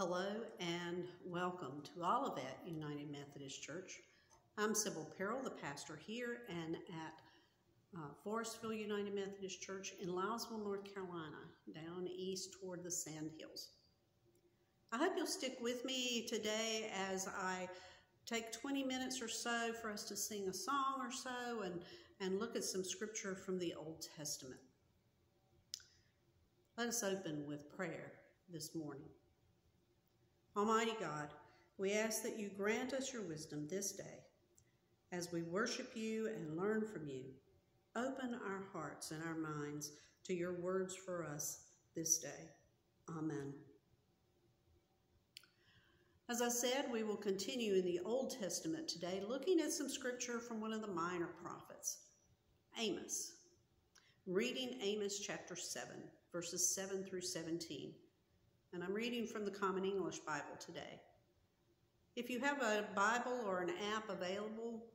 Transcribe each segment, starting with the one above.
Hello and welcome to Olivet United Methodist Church. I'm Sybil Perrell, the pastor here and at uh, Forestville United Methodist Church in Lilesville, North Carolina, down east toward the Sand Hills. I hope you'll stick with me today as I take 20 minutes or so for us to sing a song or so and, and look at some scripture from the Old Testament. Let us open with prayer this morning. Almighty God, we ask that you grant us your wisdom this day as we worship you and learn from you. Open our hearts and our minds to your words for us this day. Amen. As I said, we will continue in the Old Testament today, looking at some scripture from one of the minor prophets, Amos. Reading Amos chapter 7, verses 7 through 17 and I'm reading from the Common English Bible today. If you have a Bible or an app available,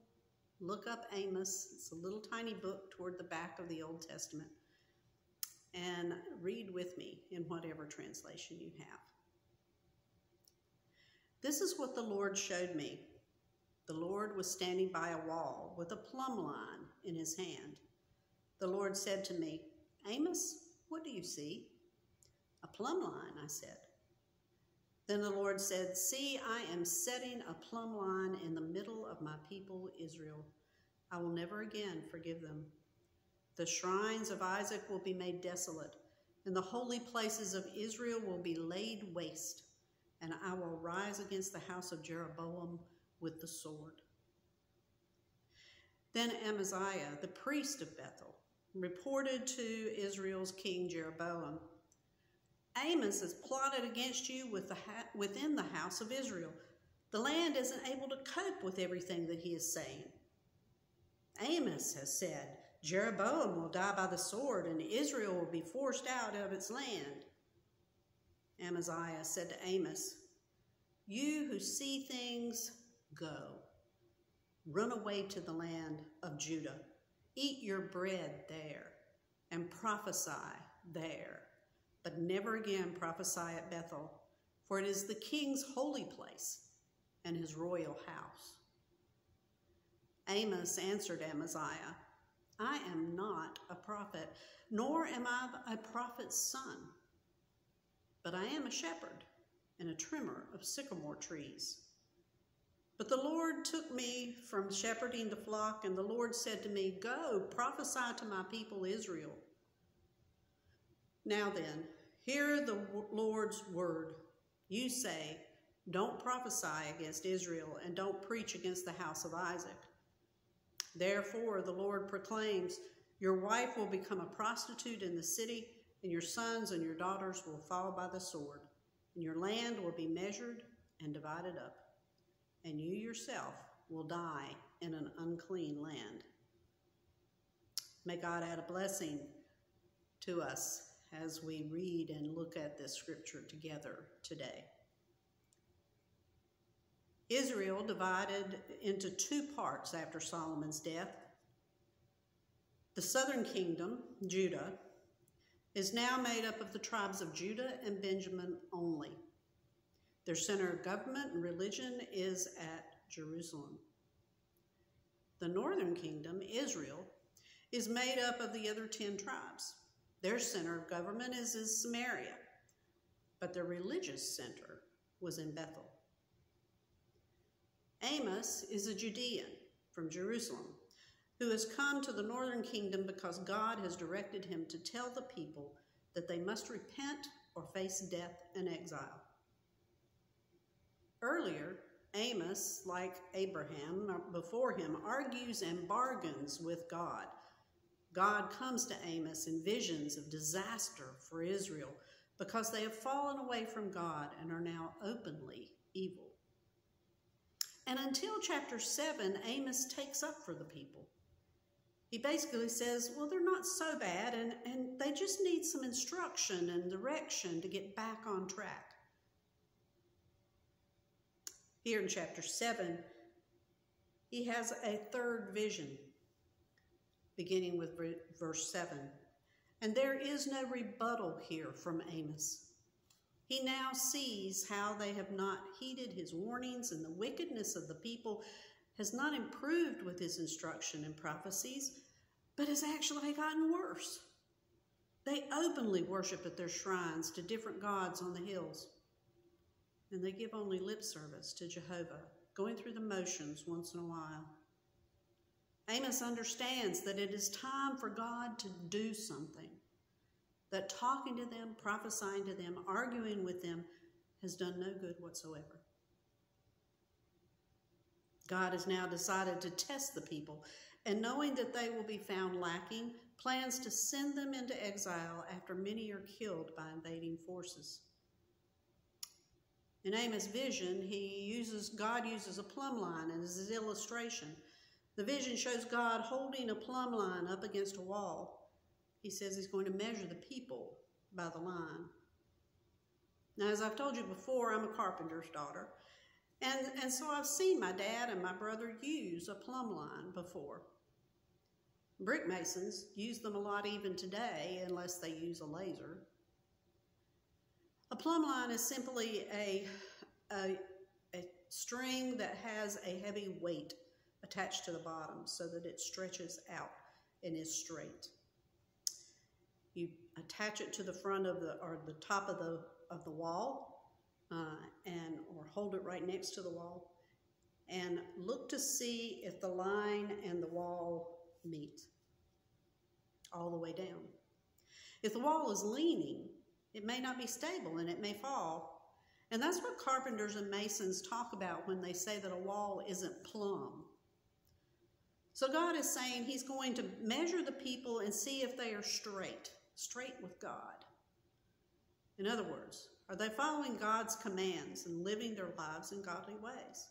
look up Amos. It's a little tiny book toward the back of the Old Testament. And read with me in whatever translation you have. This is what the Lord showed me. The Lord was standing by a wall with a plumb line in his hand. The Lord said to me, Amos, what do you see? Plumb line, I said. Then the Lord said, See, I am setting a plumb line in the middle of my people Israel. I will never again forgive them. The shrines of Isaac will be made desolate, and the holy places of Israel will be laid waste, and I will rise against the house of Jeroboam with the sword. Then Amaziah, the priest of Bethel, reported to Israel's king Jeroboam, Amos has plotted against you with the within the house of Israel. The land isn't able to cope with everything that he is saying. Amos has said, Jeroboam will die by the sword, and Israel will be forced out of its land. Amaziah said to Amos, You who see things, go. Run away to the land of Judah. Eat your bread there, and prophesy there but never again prophesy at Bethel, for it is the king's holy place and his royal house. Amos answered Amaziah, I am not a prophet, nor am I a prophet's son, but I am a shepherd and a trimmer of sycamore trees. But the Lord took me from shepherding the flock, and the Lord said to me, Go, prophesy to my people Israel. Now then, hear the Lord's word. You say, Don't prophesy against Israel, and don't preach against the house of Isaac. Therefore, the Lord proclaims, Your wife will become a prostitute in the city, and your sons and your daughters will fall by the sword, and your land will be measured and divided up, and you yourself will die in an unclean land. May God add a blessing to us as we read and look at this scripture together today. Israel divided into two parts after Solomon's death. The southern kingdom, Judah, is now made up of the tribes of Judah and Benjamin only. Their center of government and religion is at Jerusalem. The northern kingdom, Israel, is made up of the other 10 tribes. Their center of government is in Samaria, but their religious center was in Bethel. Amos is a Judean from Jerusalem who has come to the northern kingdom because God has directed him to tell the people that they must repent or face death and exile. Earlier, Amos, like Abraham before him, argues and bargains with God God comes to Amos in visions of disaster for Israel because they have fallen away from God and are now openly evil. And until chapter 7, Amos takes up for the people. He basically says, well, they're not so bad, and, and they just need some instruction and direction to get back on track. Here in chapter 7, he has a third vision beginning with verse 7. And there is no rebuttal here from Amos. He now sees how they have not heeded his warnings, and the wickedness of the people has not improved with his instruction and prophecies, but has actually gotten worse. They openly worship at their shrines to different gods on the hills, and they give only lip service to Jehovah, going through the motions once in a while. Amos understands that it is time for God to do something that talking to them, prophesying to them, arguing with them has done no good whatsoever. God has now decided to test the people, and knowing that they will be found lacking, plans to send them into exile after many are killed by invading forces. In Amos' vision, he uses God uses a plumb line as his illustration. The vision shows God holding a plumb line up against a wall. He says he's going to measure the people by the line. Now, as I've told you before, I'm a carpenter's daughter. And, and so I've seen my dad and my brother use a plumb line before. Brick masons use them a lot even today, unless they use a laser. A plumb line is simply a, a, a string that has a heavy weight attached to the bottom so that it stretches out and is straight. You attach it to the front of the, or the top of the, of the wall, uh, and, or hold it right next to the wall, and look to see if the line and the wall meet all the way down. If the wall is leaning, it may not be stable and it may fall. And that's what carpenters and masons talk about when they say that a wall isn't plumb. So God is saying He's going to measure the people and see if they are straight straight with God. In other words, are they following God's commands and living their lives in godly ways?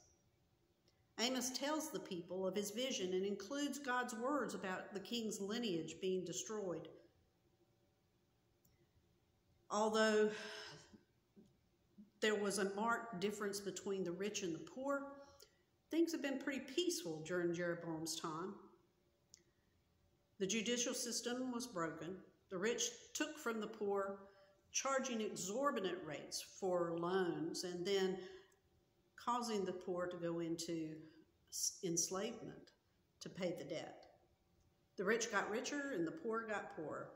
Amos tells the people of his vision and includes God's words about the king's lineage being destroyed. Although there was a marked difference between the rich and the poor, things have been pretty peaceful during Jeroboam's time. The judicial system was broken, the rich took from the poor, charging exorbitant rates for loans and then causing the poor to go into enslavement to pay the debt. The rich got richer and the poor got poorer.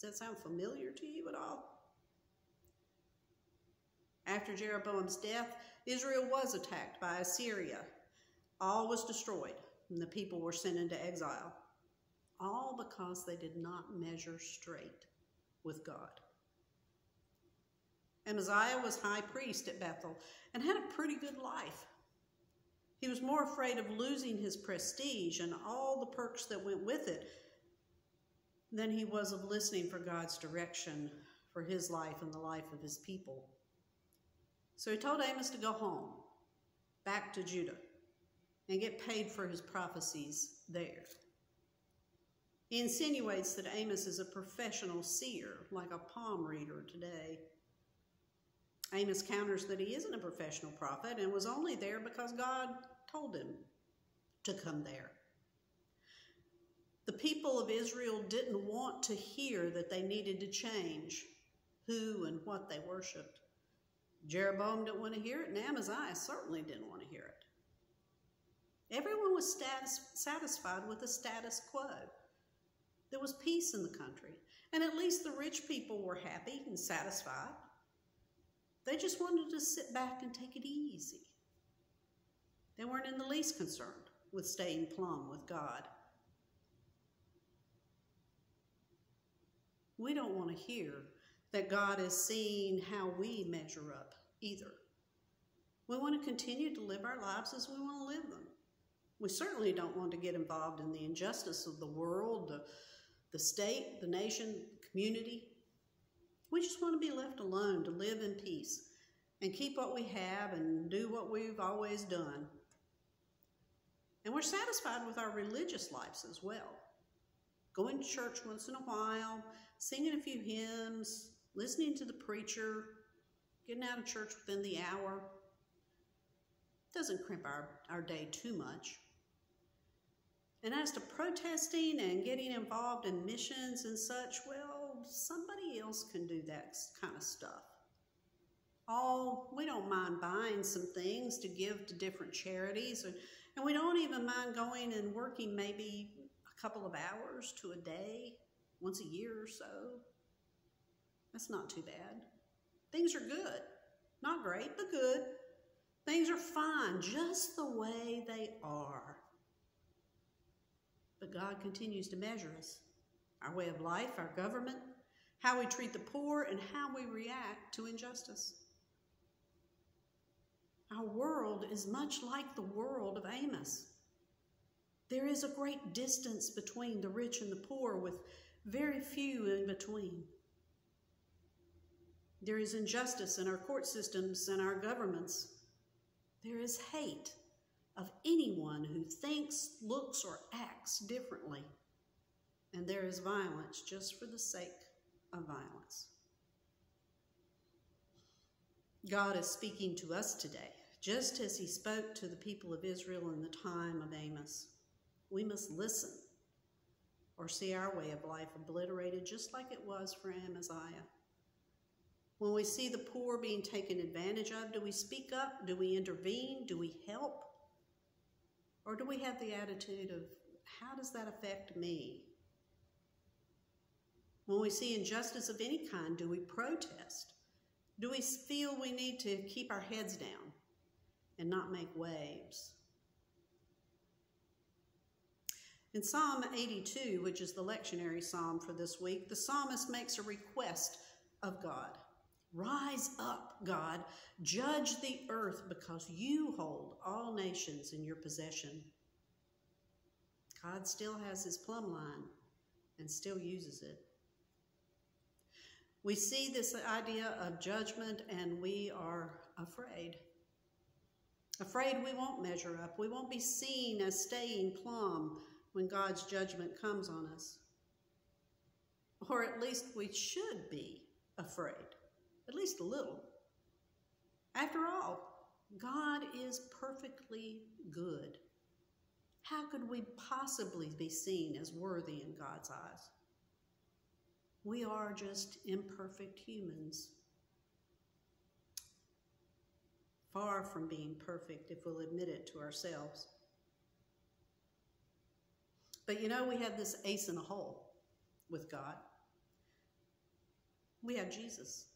Does that sound familiar to you at all? After Jeroboam's death, Israel was attacked by Assyria. All was destroyed, and the people were sent into exile all because they did not measure straight with God. Amaziah was high priest at Bethel and had a pretty good life. He was more afraid of losing his prestige and all the perks that went with it than he was of listening for God's direction for his life and the life of his people. So he told Amos to go home, back to Judah, and get paid for his prophecies there. He insinuates that Amos is a professional seer, like a palm reader today. Amos counters that he isn't a professional prophet and was only there because God told him to come there. The people of Israel didn't want to hear that they needed to change who and what they worshiped. Jeroboam didn't want to hear it, and Amaziah certainly didn't want to hear it. Everyone was status, satisfied with the status quo. There was peace in the country, and at least the rich people were happy and satisfied. They just wanted to sit back and take it easy. They weren't in the least concerned with staying plumb with God. We don't want to hear that God is seeing how we measure up either. We want to continue to live our lives as we want to live them. We certainly don't want to get involved in the injustice of the world, the the state, the nation, the community. We just want to be left alone to live in peace and keep what we have and do what we've always done. And we're satisfied with our religious lives as well. Going to church once in a while, singing a few hymns, listening to the preacher, getting out of church within the hour. Doesn't crimp our, our day too much. And as to protesting and getting involved in missions and such, well, somebody else can do that kind of stuff. oh, we don't mind buying some things to give to different charities, and, and we don't even mind going and working maybe a couple of hours to a day, once a year or so. That's not too bad. Things are good. Not great, but good. Things are fine just the way they are. But God continues to measure us our way of life, our government, how we treat the poor, and how we react to injustice. Our world is much like the world of Amos. There is a great distance between the rich and the poor, with very few in between. There is injustice in our court systems and our governments. There is hate of anyone who thinks, looks, or acts differently. And there is violence just for the sake of violence. God is speaking to us today, just as he spoke to the people of Israel in the time of Amos. We must listen or see our way of life obliterated just like it was for Amaziah. When we see the poor being taken advantage of, do we speak up? Do we intervene? Do we help? Or do we have the attitude of, how does that affect me? When we see injustice of any kind, do we protest? Do we feel we need to keep our heads down and not make waves? In Psalm 82, which is the lectionary psalm for this week, the psalmist makes a request of God. Rise up, God, judge the earth because you hold all nations in your possession. God still has his plumb line and still uses it. We see this idea of judgment and we are afraid. Afraid we won't measure up. We won't be seen as staying plumb when God's judgment comes on us. Or at least we should be afraid at least a little. After all, God is perfectly good. How could we possibly be seen as worthy in God's eyes? We are just imperfect humans. Far from being perfect if we'll admit it to ourselves. But you know, we have this ace in the hole with God. We have Jesus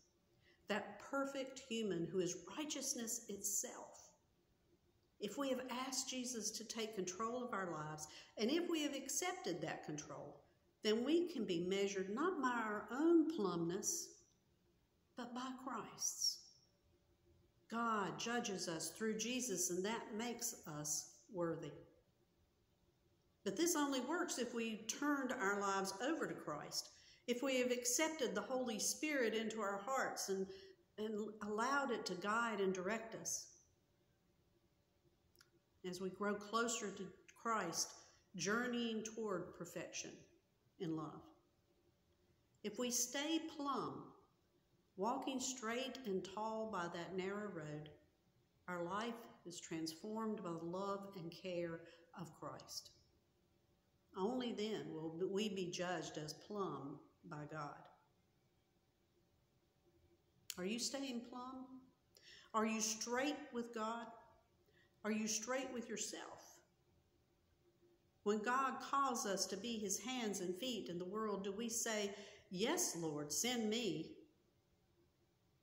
that perfect human who is righteousness itself. If we have asked Jesus to take control of our lives, and if we have accepted that control, then we can be measured not by our own plumbness, but by Christ's. God judges us through Jesus, and that makes us worthy. But this only works if we turned our lives over to Christ if we have accepted the Holy Spirit into our hearts and, and allowed it to guide and direct us. As we grow closer to Christ, journeying toward perfection in love. If we stay plumb, walking straight and tall by that narrow road, our life is transformed by the love and care of Christ. Only then will we be judged as plumb by God. Are you staying plumb? Are you straight with God? Are you straight with yourself? When God calls us to be his hands and feet in the world, do we say, Yes, Lord, send me?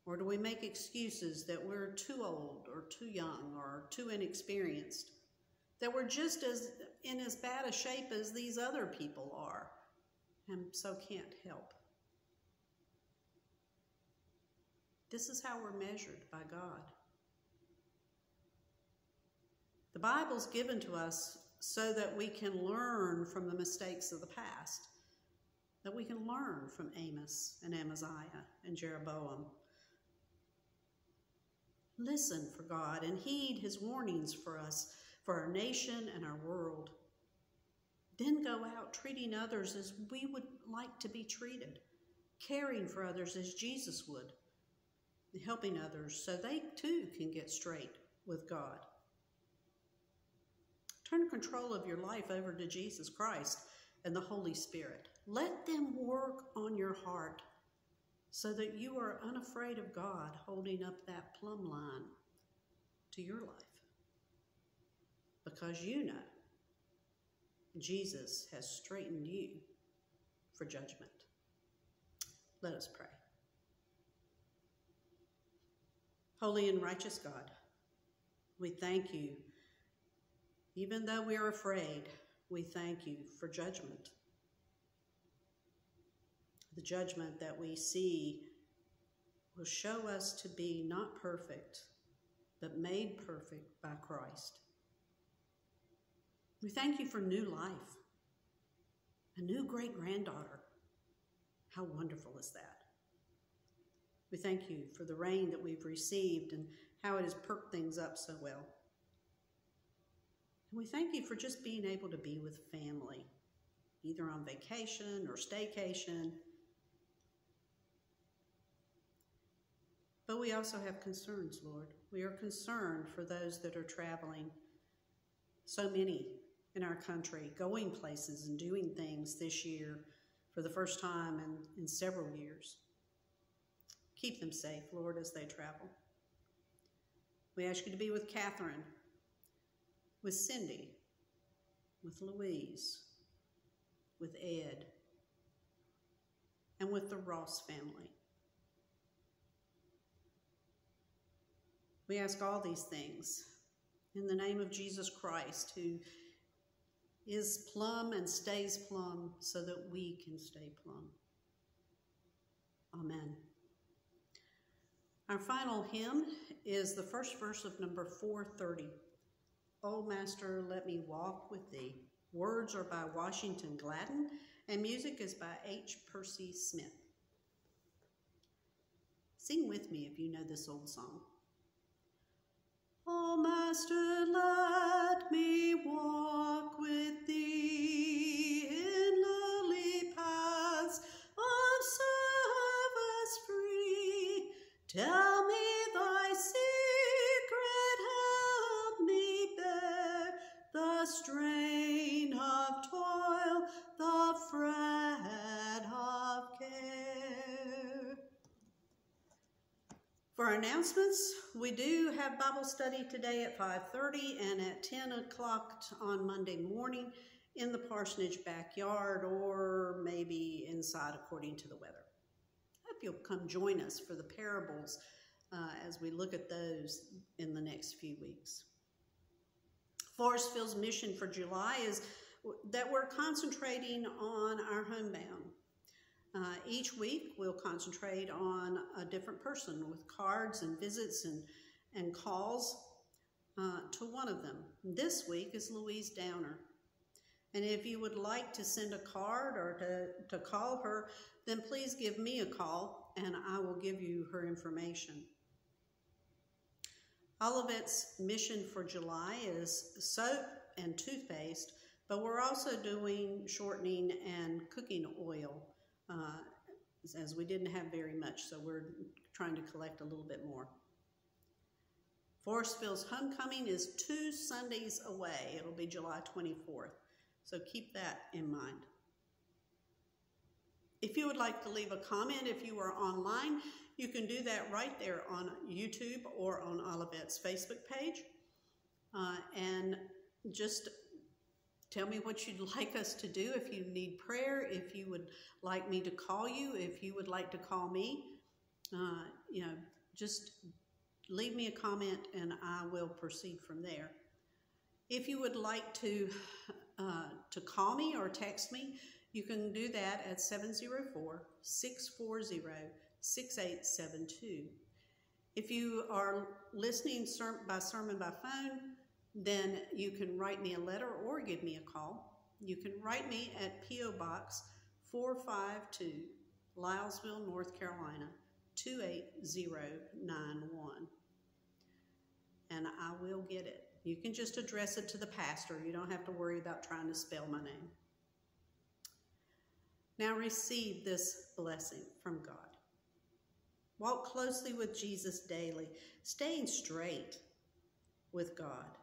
Or do we make excuses that we're too old or too young or too inexperienced? That we're just as in as bad a shape as these other people are? And so can't help. This is how we're measured by God. The Bible's given to us so that we can learn from the mistakes of the past, that we can learn from Amos and Amaziah and Jeroboam. Listen for God and heed his warnings for us, for our nation and our world. Then go out treating others as we would like to be treated, caring for others as Jesus would, helping others so they too can get straight with God. Turn control of your life over to Jesus Christ and the Holy Spirit. Let them work on your heart. so that you are unafraid of God holding up that plumb line to your life. Because you know Jesus has straightened you for judgment. Let us pray. Holy and righteous God, we thank you. Even though we are afraid, we thank you for judgment. The judgment that we see will show us to be not perfect, but made perfect by Christ. We thank you for new life, a new great granddaughter. How wonderful is that? We thank you for the rain that we've received and how it has perked things up so well. And we thank you for just being able to be with family, either on vacation or staycation. But we also have concerns, Lord. We are concerned for those that are traveling. So many in our country going places and doing things this year for the first time in, in several years. Keep them safe, Lord, as they travel. We ask you to be with Catherine, with Cindy, with Louise, with Ed, and with the Ross family. We ask all these things in the name of Jesus Christ, who is plumb and stays plumb so that we can stay plumb. Amen. Our final hymn is the first verse of number 430. O Master, let me walk with thee. Words are by Washington Gladden, and music is by H. Percy Smith. Sing with me if you know this old song. O Master, let me walk Tell me thy secret, help me bear the strain of toil, the fret of care. For announcements, we do have Bible study today at 5.30 and at 10 o'clock on Monday morning in the parsonage backyard or maybe inside according to the weather hope you'll come join us for the parables uh, as we look at those in the next few weeks. Forestville's mission for July is that we're concentrating on our homebound. Uh, each week, we'll concentrate on a different person with cards and visits and, and calls uh, to one of them. This week is Louise Downer. And if you would like to send a card or to, to call her, then please give me a call and I will give you her information. Olivet's mission for July is soap and toothpaste, but we're also doing shortening and cooking oil uh, as we didn't have very much, so we're trying to collect a little bit more. Forestville's homecoming is two Sundays away. It'll be July 24th, so keep that in mind. If you would like to leave a comment, if you are online, you can do that right there on YouTube or on Olivet's Facebook page. Uh, and just tell me what you'd like us to do. If you need prayer, if you would like me to call you, if you would like to call me, uh, you know, just leave me a comment and I will proceed from there. If you would like to, uh, to call me or text me, you can do that at 704 640 6872. If you are listening by sermon by phone, then you can write me a letter or give me a call. You can write me at P.O. Box 452, Lilesville, North Carolina 28091. And I will get it. You can just address it to the pastor. You don't have to worry about trying to spell my name. Now receive this blessing from God. Walk closely with Jesus daily, staying straight with God.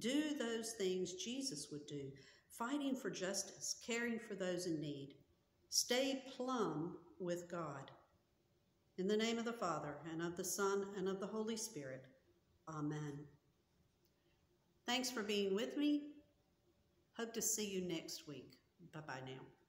Do those things Jesus would do, fighting for justice, caring for those in need. Stay plumb with God. In the name of the Father, and of the Son, and of the Holy Spirit. Amen. Thanks for being with me. Hope to see you next week. Bye bye now.